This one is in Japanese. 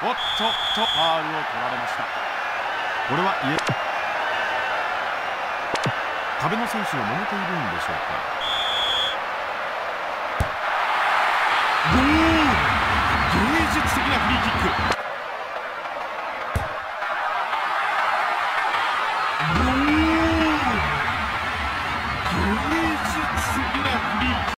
おっとっとファールを取られました。これはイエ壁の選手を揉めているんでしょうか？芸術的なフリーキック。芸術